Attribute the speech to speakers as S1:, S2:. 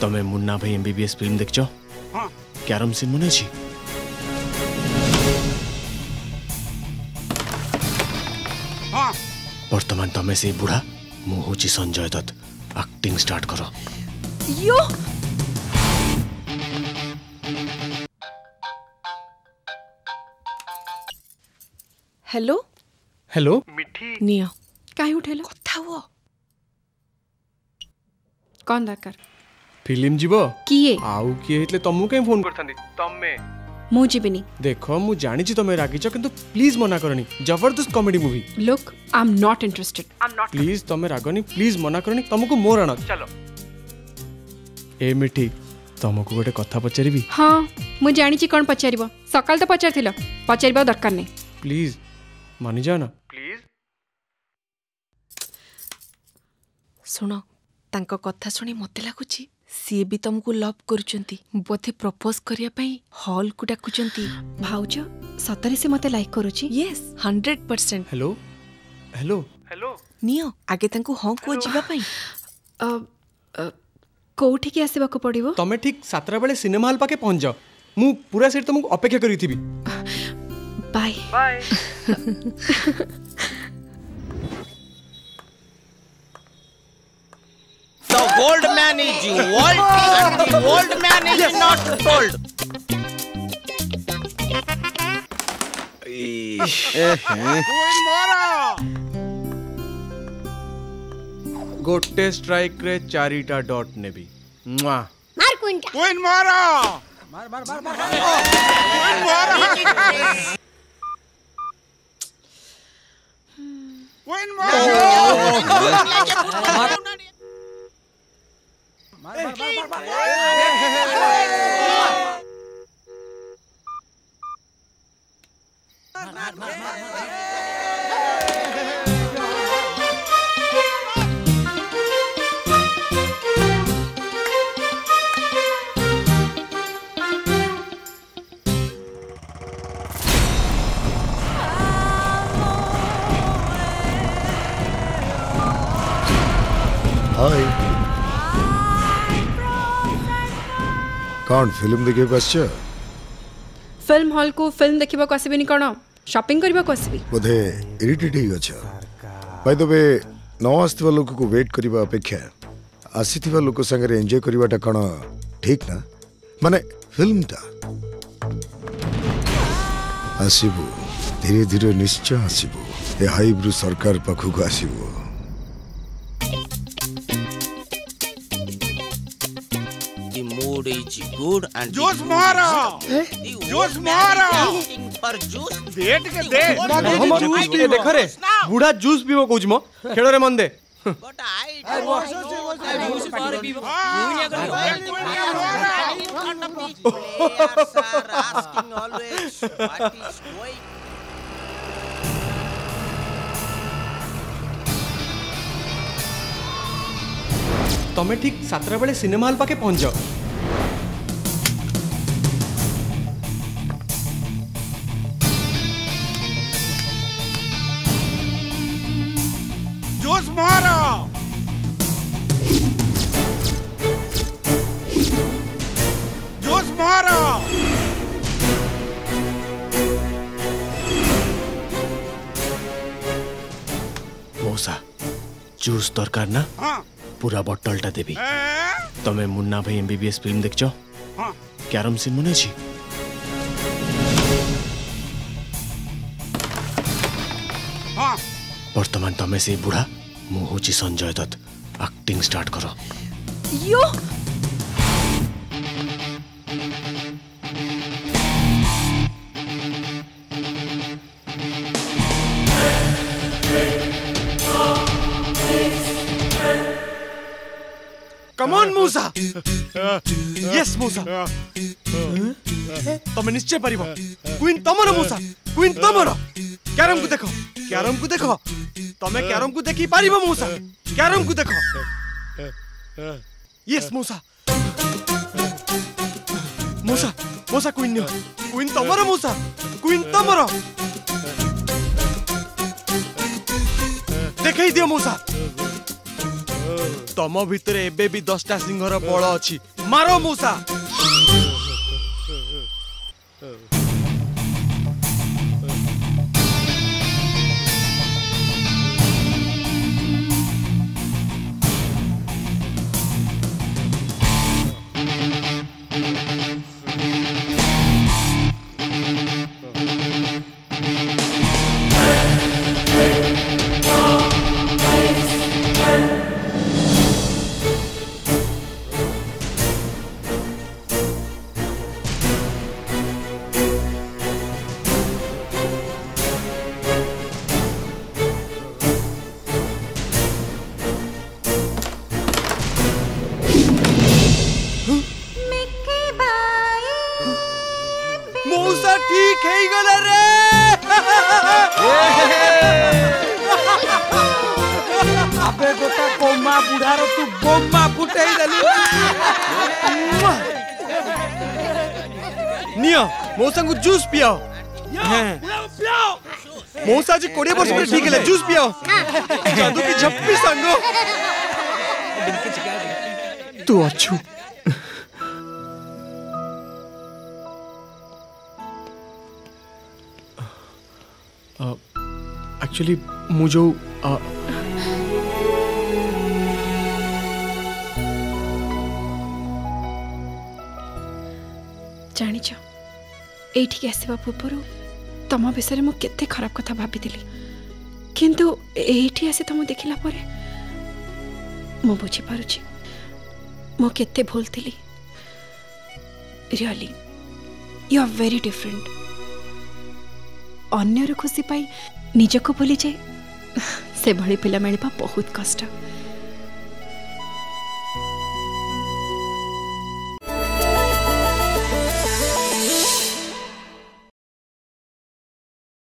S1: તમે Munnabhai MBBS film દેખજો હા
S2: ક્યારમ
S1: સિંહ મને છે હા
S2: વર્તમાન
S1: તમે સે બુઢા હું હું છી સંજય દત્ત એક્ટિંગ સ્ટાર્ટ કરો
S3: યો हेलो
S1: हेलो मिठी
S3: निया काय उठेलो कथा हो कौन दरकार
S1: ଫିଲ୍ମ ଯିବ
S3: କିଏ
S1: ଆଉ କିଏ ହେଇଥିଲେ ତମକୁ କାଇଁ ଫୋନ କରିଥାନ୍ତି ତମେ
S3: ମୁଁ ଯିବିନି
S1: ଦେଖ ମୁଁ ଜାଣିଛି ତମେ ରାଗିଛ କିନ୍ତୁ ପ୍ଲିଜ ମନା କରନି ଜବରଦସ୍ତ comedy movie
S3: look I am not interested
S1: please ତମେ ରାଗନି ପ୍ଲିଜ ମନା କରନି ତମକୁ ମୋର ଆଣ ଚାଲ ଏ ମିଠି ତମକୁ ଗୋଟେ କଥା ପଚାରିବି
S3: ହଁ ମୁଁ ଜାଣିଛି କ'ଣ ପଚାରିବ ସକାଳ ତ ପଚାରିଥିଲ ପଚାରିବା ଦରକାର ନାହିଁ
S1: ପ୍ଲିଜ ମାନିଯାଅ ନା ପ୍ଲିଜ
S4: ଶୁଣ ତାଙ୍କ କଥା ଶୁଣି ମୋତେ ଲାଗୁଛି ସିଏ ବି ତମକୁ ଲଭ୍ କରୁଛନ୍ତି ବୋଧେ ପ୍ରପୋଜ କରିବା ପାଇଁ ହଲ୍କୁ ଡାକୁଛନ୍ତି
S3: ଭାଉଜ ସତରେ ସେ ମତେ ଲାଇକ୍ କରୁଛି
S4: yes hundred percent
S1: hello hello hello
S4: ନିଅ ଆଗେ ତାଙ୍କୁ ହଁ କୁହ ଯିବା ପାଇଁ
S3: କୋଉଠିକି ଆସିବାକୁ ପଡ଼ିବ
S1: ତମେ ଠିକ୍ ସାତଟା ବେଳେ ସିନେମା ହଲ୍ ପାଖେ ପହଞ୍ଚ ମୁଁ ପୁରା ସେଠି ତମକୁ ଅପେକ୍ଷା କରିଥିବି
S3: bye
S5: bye old man is old and the old man is yes. not old.
S1: गोटे स्ट्राइक रे चारिटा डॉट ने
S2: भी मार कुंटा मारा मार मार
S6: मार
S2: मार
S1: मारा
S5: मारा Bak bak bak bak. Mat mat mat mat.
S6: ơi କ'ଣ ଫିଲ୍ମ ଦେଖିବାକୁ ଆସିଛ
S3: ଫିଲ୍ମ ହଲ୍କୁ ଫିଲ୍ମ ଦେଖିବାକୁ ଆସିବିନି କ'ଣ ସପିଂ କରିବାକୁ ଆସିବି
S6: ବୋଧେ ଇରିଟେଟ୍ ହେଇ ଅଛ ଭାଇ ତେବେ ନ ଆସିଥିବା ଲୋକକୁ ୱେଟ୍ କରିବା ଅପେକ୍ଷା ଆସିଥିବା ଲୋକ ସାଙ୍ଗରେ ଏନ୍ଜୟ କରିବାଟା କ'ଣ ଠିକ୍ ନା ମାନେ ଫିଲ୍ମଟା ଆସିବୁ ଧୀରେ ଧୀରେ ନିଶ୍ଚୟ ଆସିବୁ ଏ ହାଇବ୍ରୁ ସରକାର ପାଖକୁ ଆସିବୁ
S5: इज गुड
S2: एंड जूस मारा
S1: जूस मारा पर जूस देट के दे हम जूस पिए देख
S5: रे बूढ़ा जूस पीबो कुछ मो खेलो रे मन दे बट आई जूस पर पीबो
S1: आस्किंग ऑलवेज व्हाट ठीक सतटा बेले सिनेमा हल
S2: पाखे पहुंच us मारा
S1: ମଉସା ଜୁସ୍ ଦରକାର ନା ପୁରା ବଟଲଟା ଦେବି ତମେ ମୁନ୍ନା ଭାଇ ଏମ୍ବିବିଏସ୍ ଫିଲ୍ମ ଦେଖିଛ କ୍ୟାରମ୍ ସିନ୍ ମନେ ଅଛି ବର୍ତ୍ତମାନ ତମେ ସେଇ ବୁଢ଼ା ମୁଁ ହଉଛି ସଞ୍ଜୟ ଦତ୍ତ ଆକ୍ଟିଂ ଷ୍ଟାର୍ଟ କର
S3: ୟୋ
S1: come on Musa yes Musa तमे निश्चय परिबो क्वीन तमरो मूसा क्वीन तमरो कैरम को देखो कैरम को देखो तमे कैरम को देखि परिबो मूसा कैरम को देखो yes Musa Musa Musa queen new queen तमरो मूसा क्वीन तमरो देखाई दियो मूसा ତମ ଭିତରେ ଏବେ ବି ଦଶଟା ସିଂହର ବଳ ଅଛି ମାର ମୂଷା ठीक है ही गला
S2: रे अबे गोटा कोमा बुढ़ार तू बोमा फुटे
S1: दलु नियो मौसा को जूस पियाओ हाँ। पियाओ पियाओ मौसा जी कोड़े वर्ष में ठीक है जूस पियाओ जादू की
S7: झप्पी संगो तू अच्छू एक्चुअली मुझे uh,
S3: ଜାଣିଛ ଏଇଠିକି ଆସିବା ପୂର୍ବରୁ ତମ ବିଷୟରେ ମୁଁ କେତେ ଖରାପ କଥା ଭାବିଥିଲି କିନ୍ତୁ ଏଇଠି ଆସି ତମ ଦେଖିଲା ପରେ ମୁଁ ବୁଝିପାରୁଛି ମୁଁ କେତେ ଭୁଲ ଥିଲି really you are very different ଅନ୍ୟର ଖୁସି ପାଇଁ ନିଜକୁ ଭୁଲିଯାଏ ସେଭଳି ପିଲା ମିଳିବା ବହୁତ କଷ୍ଟ